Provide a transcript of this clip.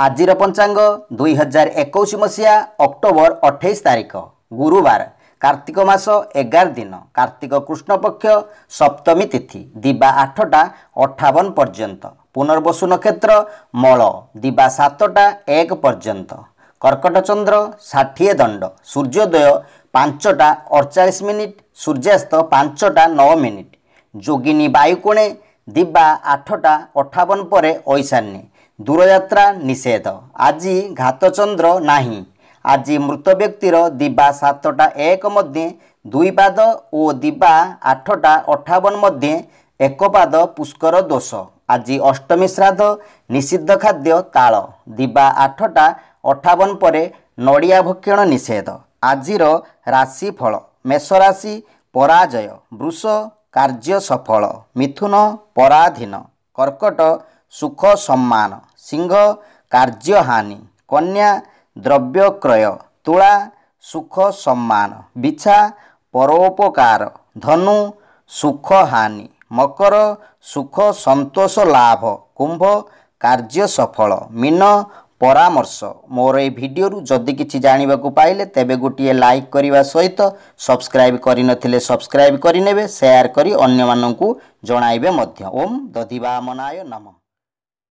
ଆଜିର ପଞ୍ଚାଙ୍ଗ ଦୁଇ ହଜାର ଏକୋଇଶ ମସିହା ଅକ୍ଟୋବର ଅଠେଇଶ ତାରିଖ ଗୁରୁବାର କାର୍ତ୍ତିକ ମାସ ଏଗାର ଦିନ କାର୍ତ୍ତିକ କୃଷ୍ଣ ପକ୍ଷ ସପ୍ତମୀ ତିଥି ଦିବା ଆଠଟା ଅଠାବନ ପର୍ଯ୍ୟନ୍ତ ପୁନର୍ବସୁ ନକ୍ଷତ୍ର ମଳ ଦିବା ସାତଟା ଏକ ପର୍ଯ୍ୟନ୍ତ କର୍କଟ ଚନ୍ଦ୍ର ଷାଠିଏ ଦଣ୍ଡ ସୂର୍ଯ୍ୟୋଦୟ ପାଞ୍ଚଟା ଅଡ଼ଚାଳିଶ ମିନିଟ୍ ସୂର୍ଯ୍ୟାସ୍ତ ପାଞ୍ଚଟା ନଅ ମିନିଟ୍ ଯୋଗିନୀ ବାୟୁକୋଣେ ଦିବା ଆଠଟା ଅଠାବନ ପରେ ଐଶାନ୍ୟ ଦୂରଯାତ୍ରା ନିଷେଧ। ଆଜି ଘାତଚନ୍ଦ୍ର ନାହିଁ। ଆଜି ମୃତ ବ୍ୟକ୍ତିର ଦିବା ସାତଟା ଏକ ମଧ୍ୟ ଦୁଇ ପାଦ ଓ ଦିବା ଆଠଟା ଅଠାବନ ମଧ୍ୟ ଏକ ପାଦ ପୁଷ୍କର ଦୋଷ। ଆଜି ଅଷ୍ଟମୀ ଶ୍ରାଦ୍ଧ ନିଷିଦ୍ଧ ଖାଦ୍ୟ ତାଳ। ଦିବା ଆଠଟା ଅଠାବନ ପରେ ନଡ଼ିଆ ଭକ୍ଷଣ ନିଷେଧ। ଆଜିର ରାଶିଫଳ ମେଷରାଶି ପରାଜୟ। ବୃଷ କାର୍ଯ୍ୟ ସଫଳ। ମିଥୁନ ପରାଧୀନ। କର୍କଟ ସୁଖ ସମ୍ମାନ ସିଂହ କାର୍ଯ୍ୟହାନି କନ୍ୟା ଦ୍ରବ୍ୟ କ୍ରୟ ତୁଳା ସୁଖ ସମ୍ମାନ ବିଛା ପରୋପକାର ଧନୁ ସୁଖ ହାନି ମକର ସୁଖ ସନ୍ତୋଷ ଲାଭ କୁମ୍ଭ କାର୍ଯ୍ୟ ସଫଳ ମୀନ ପରାମର୍ଶ। ମୋର এই ଭିଡ଼ିଓରୁ ଯଦି କିଛି ଜାଣିବାକୁ ପାଇଲେ ତେବେ ଗୋଟିଏ ଲାଇକ୍ କରିବା ସହିତ ସବସ୍କ୍ରାଇବ୍ କରିନଥିଲେ ସବସ୍କ୍ରାଇବ୍ କରିନେବେ ସେୟାର କରି ଅନ୍ୟମାନଙ୍କୁ ଜଣାଇବେ ମଧ୍ୟ। ଓମ୍ ଦଧିବାମନାୟ ନମଃ।